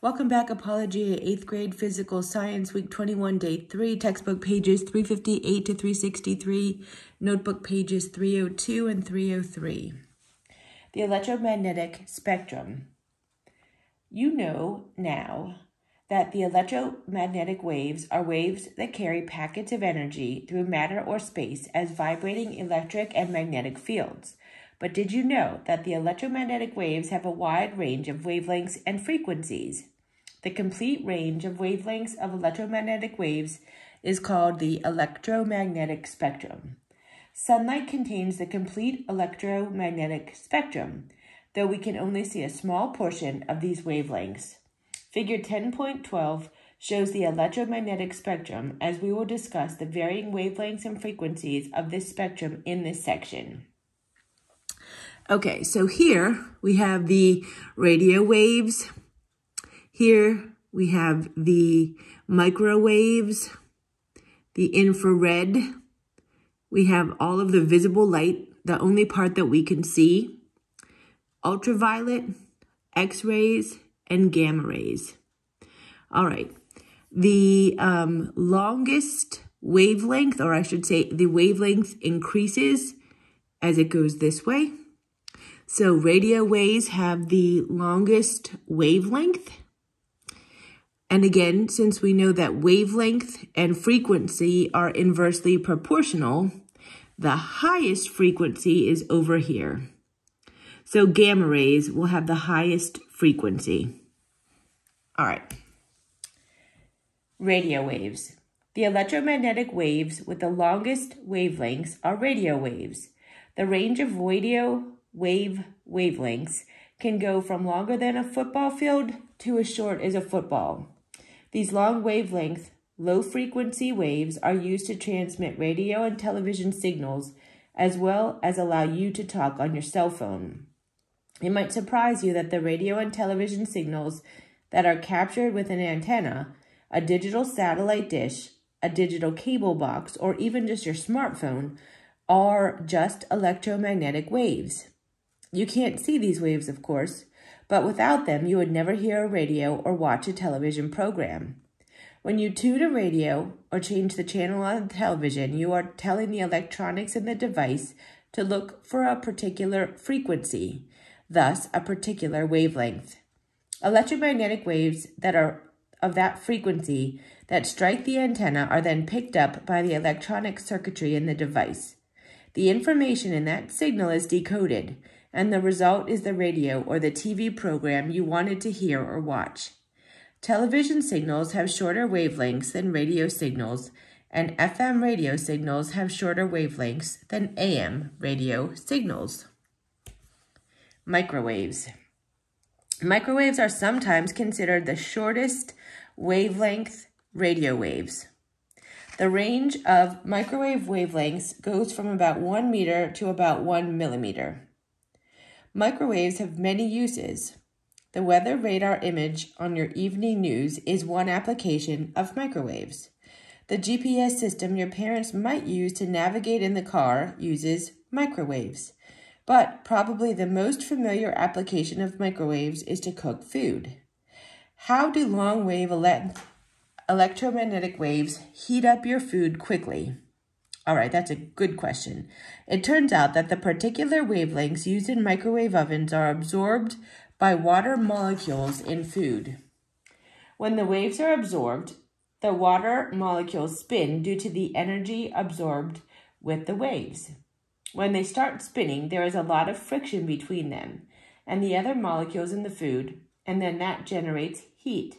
Welcome back, Apologia, 8th grade Physical Science, Week 21, Day 3, textbook pages 358 to 363, notebook pages 302 and 303. The electromagnetic spectrum. You know now that the electromagnetic waves are waves that carry packets of energy through matter or space as vibrating electric and magnetic fields. But did you know that the electromagnetic waves have a wide range of wavelengths and frequencies? The complete range of wavelengths of electromagnetic waves is called the electromagnetic spectrum. Sunlight contains the complete electromagnetic spectrum, though we can only see a small portion of these wavelengths. Figure 10.12 shows the electromagnetic spectrum as we will discuss the varying wavelengths and frequencies of this spectrum in this section. Okay, so here we have the radio waves. Here we have the microwaves, the infrared. We have all of the visible light, the only part that we can see, ultraviolet, x-rays, and gamma rays. All right, the um, longest wavelength, or I should say the wavelength increases as it goes this way. So radio waves have the longest wavelength. And again, since we know that wavelength and frequency are inversely proportional, the highest frequency is over here. So gamma rays will have the highest frequency. All right. Radio waves. The electromagnetic waves with the longest wavelengths are radio waves. The range of radio wave wavelengths can go from longer than a football field to as short as a football. These long wavelength, low frequency waves are used to transmit radio and television signals as well as allow you to talk on your cell phone. It might surprise you that the radio and television signals that are captured with an antenna, a digital satellite dish, a digital cable box, or even just your smartphone are just electromagnetic waves. You can't see these waves, of course, but without them, you would never hear a radio or watch a television program. When you tune a radio or change the channel on the television, you are telling the electronics in the device to look for a particular frequency, thus a particular wavelength. Electromagnetic waves that are of that frequency that strike the antenna are then picked up by the electronic circuitry in the device. The information in that signal is decoded, and the result is the radio or the TV program you wanted to hear or watch. Television signals have shorter wavelengths than radio signals, and FM radio signals have shorter wavelengths than AM radio signals. Microwaves. Microwaves are sometimes considered the shortest wavelength radio waves. The range of microwave wavelengths goes from about 1 meter to about 1 millimeter. Microwaves have many uses. The weather radar image on your evening news is one application of microwaves. The GPS system your parents might use to navigate in the car uses microwaves. But probably the most familiar application of microwaves is to cook food. How do long wave ele electromagnetic waves heat up your food quickly? All right, that's a good question. It turns out that the particular wavelengths used in microwave ovens are absorbed by water molecules in food. When the waves are absorbed, the water molecules spin due to the energy absorbed with the waves. When they start spinning, there is a lot of friction between them and the other molecules in the food, and then that generates heat.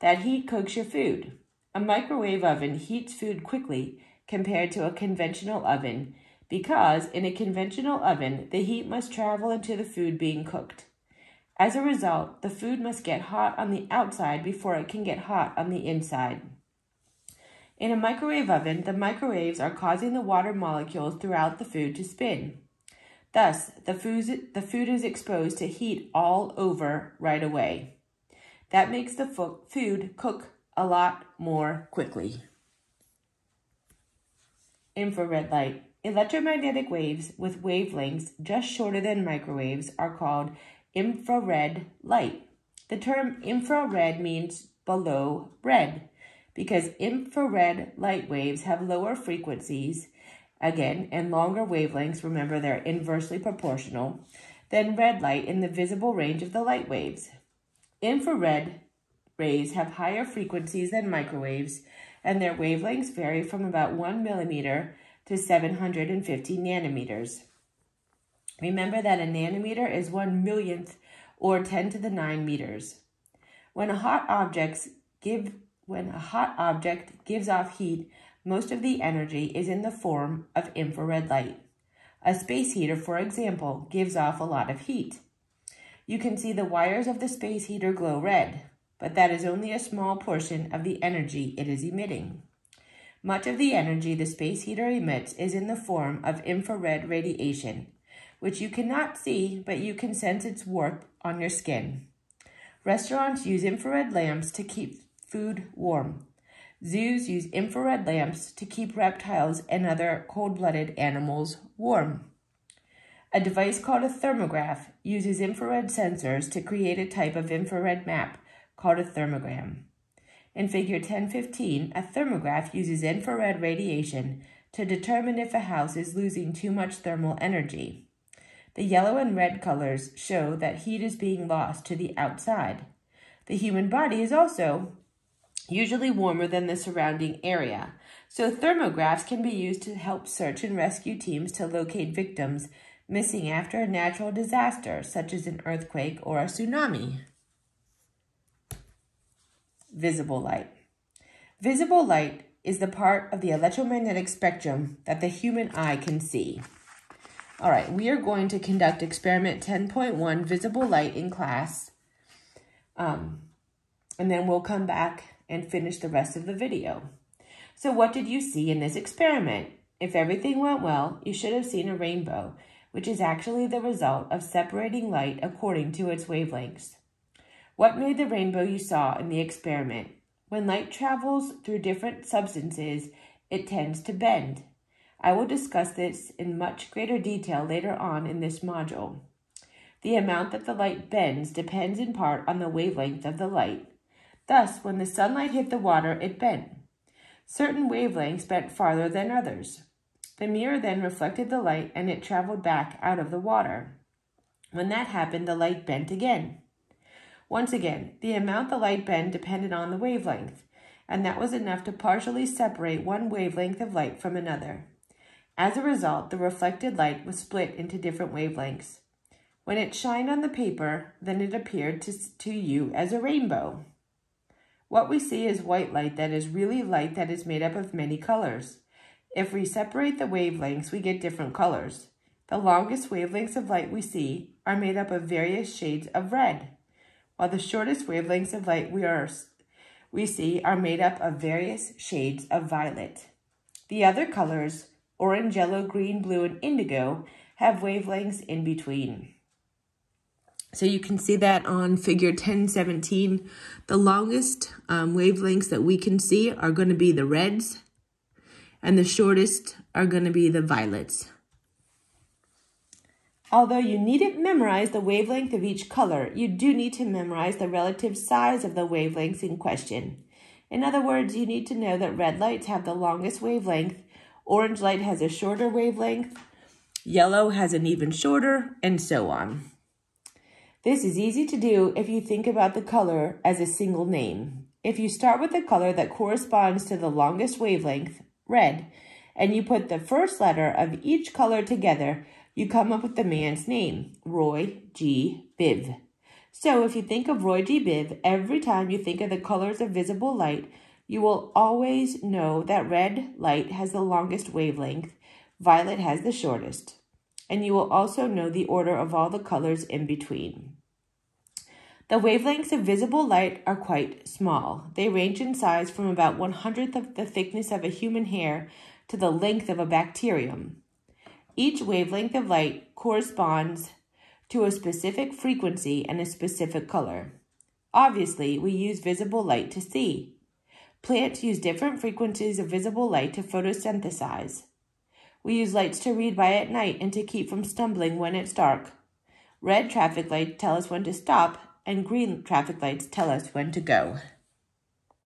That heat cooks your food. A microwave oven heats food quickly compared to a conventional oven because in a conventional oven, the heat must travel into the food being cooked. As a result, the food must get hot on the outside before it can get hot on the inside. In a microwave oven, the microwaves are causing the water molecules throughout the food to spin. Thus, the food, the food is exposed to heat all over right away. That makes the food cook a lot more quickly infrared light. Electromagnetic waves with wavelengths just shorter than microwaves are called infrared light. The term infrared means below red because infrared light waves have lower frequencies, again, and longer wavelengths, remember they're inversely proportional, than red light in the visible range of the light waves. Infrared rays have higher frequencies than microwaves, and their wavelengths vary from about 1 millimeter to 750 nanometers. Remember that a nanometer is 1 millionth or 10 to the 9 meters. When a hot object give when a hot object gives off heat, most of the energy is in the form of infrared light. A space heater, for example, gives off a lot of heat. You can see the wires of the space heater glow red, but that is only a small portion of the energy it is emitting. Much of the energy the space heater emits is in the form of infrared radiation, which you cannot see, but you can sense its warmth on your skin. Restaurants use infrared lamps to keep food warm. Zoos use infrared lamps to keep reptiles and other cold-blooded animals warm. A device called a thermograph uses infrared sensors to create a type of infrared map called a thermogram. In figure 1015, a thermograph uses infrared radiation to determine if a house is losing too much thermal energy. The yellow and red colors show that heat is being lost to the outside. The human body is also usually warmer than the surrounding area. So thermographs can be used to help search and rescue teams to locate victims missing after a natural disaster, such as an earthquake or a tsunami. Visible light. Visible light is the part of the electromagnetic spectrum that the human eye can see. All right, we are going to conduct experiment 10.1, visible light in class. Um, and then we'll come back and finish the rest of the video. So what did you see in this experiment? If everything went well, you should have seen a rainbow, which is actually the result of separating light according to its wavelengths. What made the rainbow you saw in the experiment? When light travels through different substances, it tends to bend. I will discuss this in much greater detail later on in this module. The amount that the light bends depends in part on the wavelength of the light, Thus, when the sunlight hit the water, it bent. Certain wavelengths bent farther than others. The mirror then reflected the light and it traveled back out of the water. When that happened, the light bent again. Once again, the amount the light bent depended on the wavelength, and that was enough to partially separate one wavelength of light from another. As a result, the reflected light was split into different wavelengths. When it shined on the paper, then it appeared to, to you as a rainbow. What we see is white light that is really light that is made up of many colors. If we separate the wavelengths, we get different colors. The longest wavelengths of light we see are made up of various shades of red, while the shortest wavelengths of light we, are, we see are made up of various shades of violet. The other colors, orange, yellow, green, blue, and indigo, have wavelengths in between. So you can see that on figure 1017. The longest um, wavelengths that we can see are going to be the reds, and the shortest are going to be the violets. Although you needn't memorize the wavelength of each color, you do need to memorize the relative size of the wavelengths in question. In other words, you need to know that red lights have the longest wavelength, orange light has a shorter wavelength, yellow has an even shorter, and so on. This is easy to do if you think about the color as a single name. If you start with the color that corresponds to the longest wavelength, red, and you put the first letter of each color together, you come up with the man's name, Roy G. Biv. So if you think of Roy G. Biv, every time you think of the colors of visible light, you will always know that red light has the longest wavelength, violet has the shortest. And you will also know the order of all the colors in between. The wavelengths of visible light are quite small. They range in size from about one hundredth of the thickness of a human hair to the length of a bacterium. Each wavelength of light corresponds to a specific frequency and a specific color. Obviously, we use visible light to see. Plants use different frequencies of visible light to photosynthesize. We use lights to read by at night and to keep from stumbling when it's dark. Red traffic lights tell us when to stop, and green traffic lights tell us when to go.